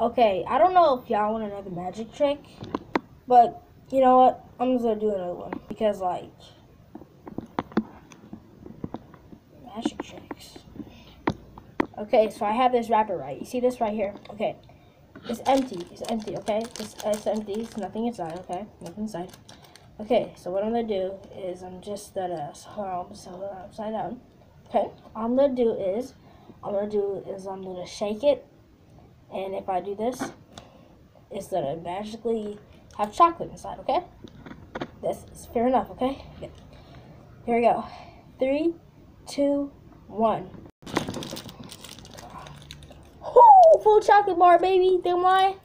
Okay, I don't know if y'all want another magic trick, but you know what? I'm just gonna do another one because like magic tricks. Okay, so I have this wrapper right. You see this right here? Okay, it's empty. It's empty. Okay, it's, it's empty. It's nothing inside. Okay, nothing inside. Okay, so what I'm gonna do is I'm just gonna hold it upside down. Okay, all I'm gonna do is I'm gonna do is I'm gonna shake it, and if I do this, it's gonna magically have chocolate inside. Okay, this is fair enough. Okay, here we go. Three, two, one. Oh, full chocolate bar, baby. Then why?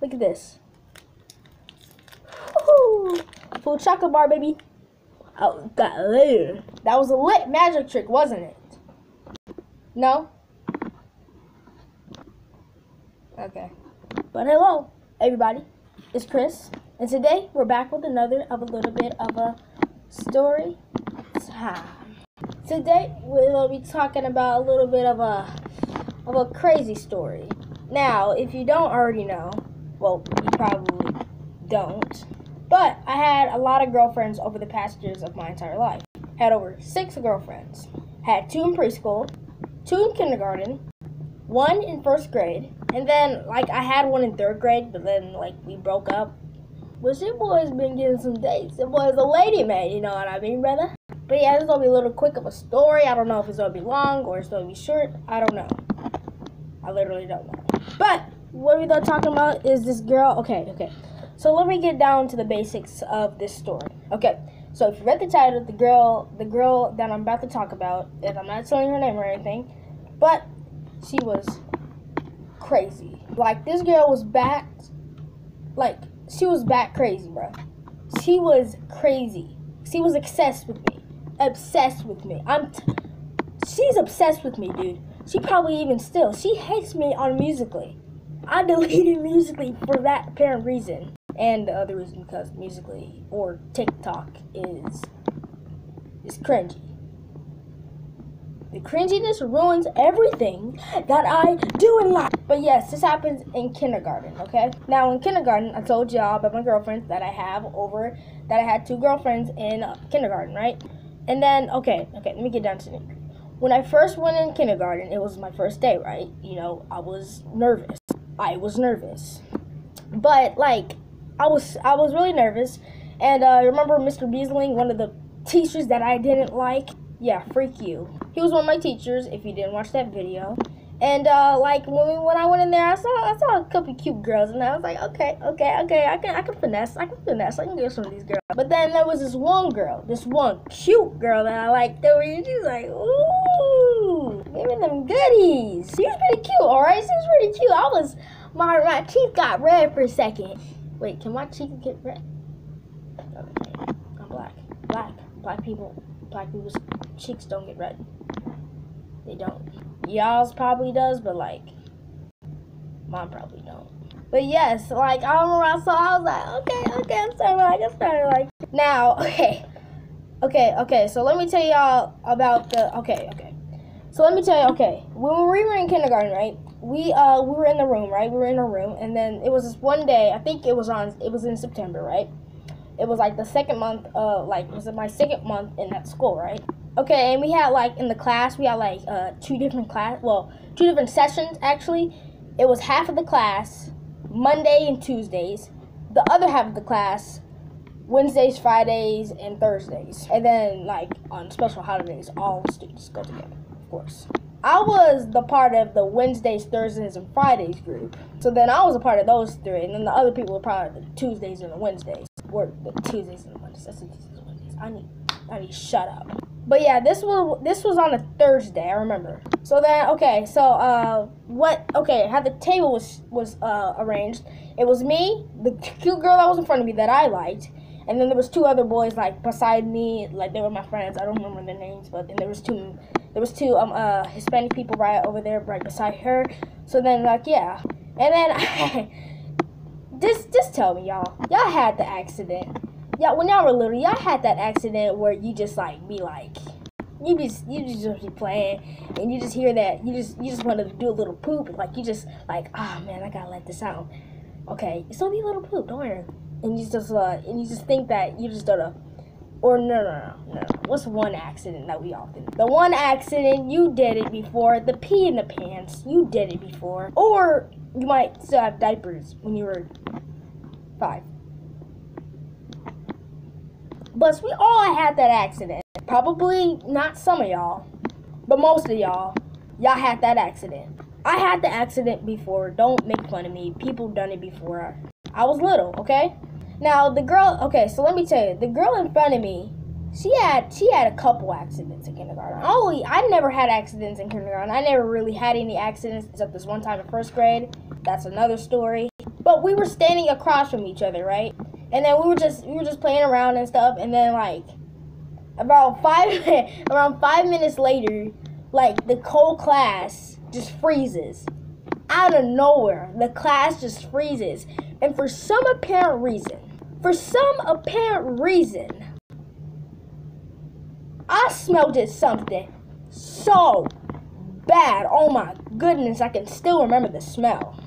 Look at this. Woo! Full chocolate bar, baby. Oh, got later. That was a lit magic trick, wasn't it? No? Okay. But hello, everybody. It's Kris. And today we're back with another of a little bit of a story time. Today we'll be talking about a little bit of a of a crazy story. Now, if you don't already know, well, you probably don't. But I had a lot of girlfriends over the past years of my entire life. Had over six girlfriends. Had two in preschool, two in kindergarten, one in first grade, and then like I had one in third grade, but then like we broke up. But it boy's been getting some dates. It was a lady man, you know what I mean, brother? But yeah, this is gonna be a little quick of a story. I don't know if it's gonna be long or it's gonna be short. I don't know. I literally don't know. But what we're gonna talking about is this girl. Okay, okay. So let me get down to the basics of this story. Okay. So if you read the title, the girl, the girl that I'm about to talk about, and I'm not telling her name or anything, but she was crazy. Like this girl was back, like she was back crazy, bro. She was crazy. She was obsessed with me, obsessed with me. I'm. She's obsessed with me, dude. She probably even still. She hates me on Musical.ly. I deleted Musical.ly for that apparent reason, and the other reason because Musical.ly or TikTok is is cringy. The cringiness ruins everything that I do in life. But yes, this happens in kindergarten, okay? Now, in kindergarten, I told y'all about my girlfriends that I have over, that I had two girlfriends in kindergarten, right? And then, okay, okay, let me get down to it. When I first went in kindergarten, it was my first day, right? You know, I was nervous. I was nervous. But, like, I was, I was really nervous. And uh, remember Mr. Beasling, one of the teachers that I didn't like, yeah, freak you. He was one of my teachers. If you didn't watch that video, and uh, like when we, when I went in there, I saw I saw a couple cute girls, and I was like, okay, okay, okay, I can I can finesse, I can finesse, I can get some of these girls. But then there was this one girl, this one cute girl that I liked over here. She's like, ooh, give me them goodies. She was pretty cute, all right. She was pretty cute. I was my my teeth got red for a second. Wait, can my teeth get red? Okay, I'm black, black, black people black people's cheeks don't get red. They don't. Y'all's probably does, but like, mine probably don't. But yes, like remember I saw, I was like, okay, okay, I'm starting like, I'm starting like. Now, okay, okay, okay. So let me tell y'all about the. Okay, okay. So let me tell you. Okay, when we were in kindergarten, right? We uh we were in the room, right? We were in a room, and then it was this one day. I think it was on. It was in September, right? It was like the second month uh like was it my second month in that school right? Okay and we had like in the class we had like uh two different class well two different sessions actually. It was half of the class monday and tuesdays. The other half of the class wednesdays fridays and thursdays. And then like on special holidays all students go together of course. I was the part of the Wednesdays, Thursdays, and Fridays group. So then I was a part of those three, and then the other people were part of the Tuesdays and the Wednesdays. Or the Tuesdays and Wednesdays. That's Tuesdays and Wednesdays. I need, I need shut up. But yeah, this was this was on a Thursday. I remember. So then, okay, so uh, what? Okay, how the table was was uh, arranged. It was me, the cute girl that was in front of me that I liked, and then there was two other boys like beside me, like they were my friends. I don't remember their names, but then there was two there was two um uh Hispanic people right over there, right beside her. So then like yeah, and then just just tell me y'all, y'all had the accident. Yeah, when y'all were little, y'all had that accident where you just like be like, you just you just be playing and you just hear that you just you just want to do a little poop like you just like oh man I gotta let this out. Okay, it's only a little poop. Don't worry. And you just uh and you just think that you just gonna or no, no, no, no. What's one accident that we often? The one accident you did it before. The pee in the pants. You did it before. Or you might still have diapers when you were five. But we all had that accident. Probably not some of y'all, but most of y'all, y'all had that accident. I had the accident before. Don't make fun of me. People done it before. I was little, okay? Now the girl, okay, so let me tell you, the girl in front of me, she had she had a couple accidents in kindergarten. Only I never had accidents in kindergarten. I never really had any accidents except this one time in first grade. That's another story. But we were standing across from each other, right? And then we were just we were just playing around and stuff. And then like about five around five minutes later, like the whole class just freezes out of nowhere. The class just freezes, and for some apparent reason, for some apparent reason, I smelled it something so bad. Oh my goodness, I can still remember the smell.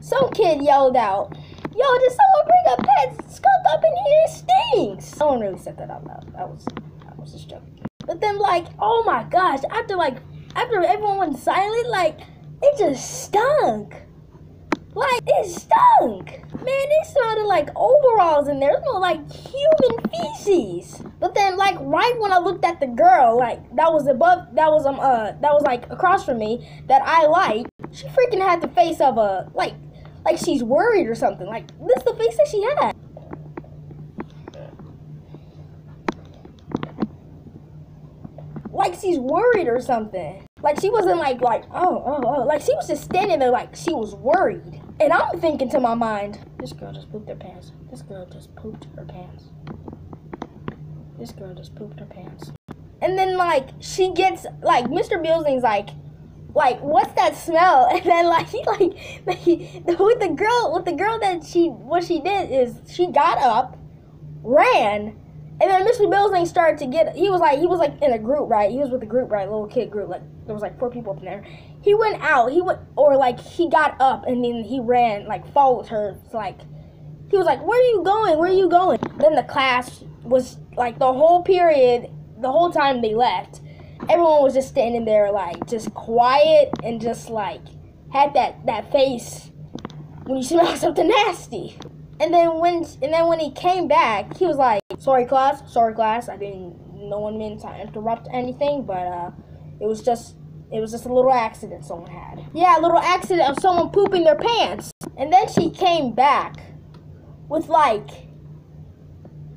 Some kid yelled out, Yo, did someone bring a pet skunk up in here? It stinks. No one really said that out loud. That was that was just joking. But then like, oh my gosh, after like after everyone went silent, like it just stunk. Like, it stunk. Man, it sounded like overalls in there. It smelled like human feces. But then, like, right when I looked at the girl, like, that was above, that was, um, uh, that was, like, across from me, that I liked, she freaking had the face of a, like, like she's worried or something. Like, this is the face that she had. Like she's worried or something. Like she wasn't like like oh oh oh like she was just standing there like she was worried. And I'm thinking to my mind, this girl just pooped her pants. This girl just pooped her pants. This girl just pooped her pants. And then like she gets like Mr. Billsing's like like what's that smell? And then like he like, like with the girl with the girl that she what she did is she got up, ran, and then Mr. Billsing started to get. He was like he was like in a group, right? He was with a group, right? Little kid group. Like there was like four people up in there. He went out. He went or like he got up and then he ran like followed her. It's like he was like, "Where are you going? Where are you going?" Then the class was like the whole period, the whole time they left. Everyone was just standing there like just quiet and just like had that that face when you smell something nasty. And then when and then when he came back, he was like, "Sorry, class. Sorry, class. I didn't. No one meant to interrupt anything, but uh, it was just." It was just a little accident someone had. Yeah, a little accident of someone pooping their pants. And then she came back with like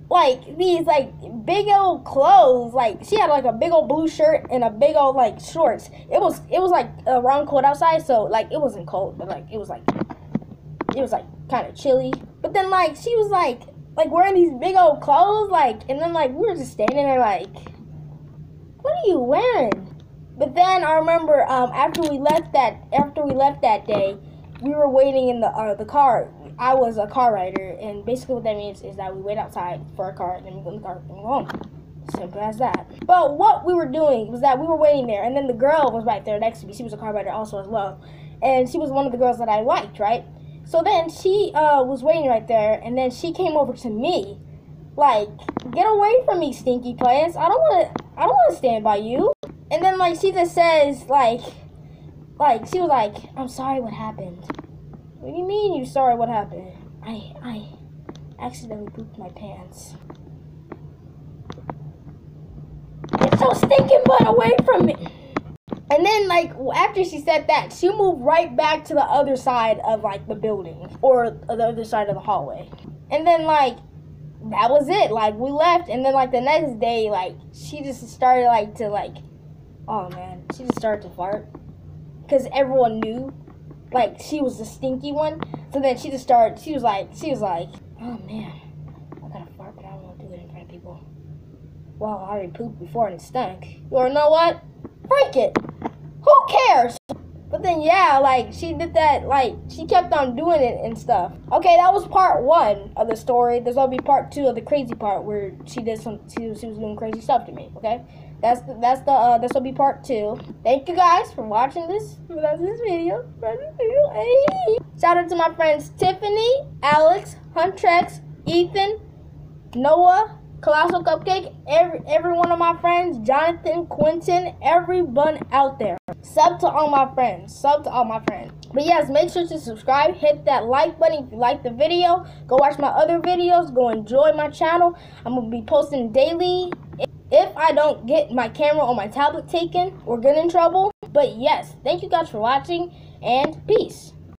like these like big old clothes. Like she had like a big old blue shirt and a big old like shorts. It was it was like around cold outside, so like it wasn't cold, but like it was like it was like kind of chilly. But then like she was like like wearing these big old clothes, like and then like we were just standing there like, what are you wearing? But then I remember um, after we left that after we left that day, we were waiting in the uh, the car. I was a car rider, and basically what that means is that we wait outside for a car, and then we go in the car and go home. Simple as that. But what we were doing was that we were waiting there, and then the girl was right there next to me. She was a car rider also as well, and she was one of the girls that I liked, right? So then she uh, was waiting right there, and then she came over to me, like, "Get away from me, stinky plants! I don't want to. I don't want to stand by you." And then like she just says like, like she was like, "I'm sorry, what happened?" What do you mean you sorry? What happened? I I accidentally pooped my pants. Get so stinking butt away from me. And then, like, after she said that, she moved right back to the other side of, like, the building or the other side of the hallway. And then, like, that was it. Like, we left, and then, like, the next day, like, she just started, like, to, like, oh man, she just started to fart. Because everyone knew, like, she was the stinky one. So then she just started, she was like, she was like, oh man, I gotta fart, but I don't want to do it in front of people. Well, I already pooped before and it stunk. You know what? Break it. Cares? But then, yeah, like, she did that, like, she kept on doing it and stuff. Okay, that was part one of the story. There's gonna be part two of the crazy part where she did some, she, she was doing crazy stuff to me, okay? That's the, that's the uh, this will be part two. Thank you guys for watching this. That's this video. That's this video. Hey. Shout out to my friends Tiffany, Alex, Huntrex, Ethan, Noah, Colossal Cupcake, every every one of my friends, Jonathan, Quentin, everyone out there. Sub to all my friends. Sub to all my friends. But yes, make sure to subscribe. Hit that like button if you like the video. Go watch my other videos. Go enjoy my channel. I'm gonna be posting daily. If I don't get my camera or my tablet taken or get in trouble. But yes, thank you guys for watching and peace.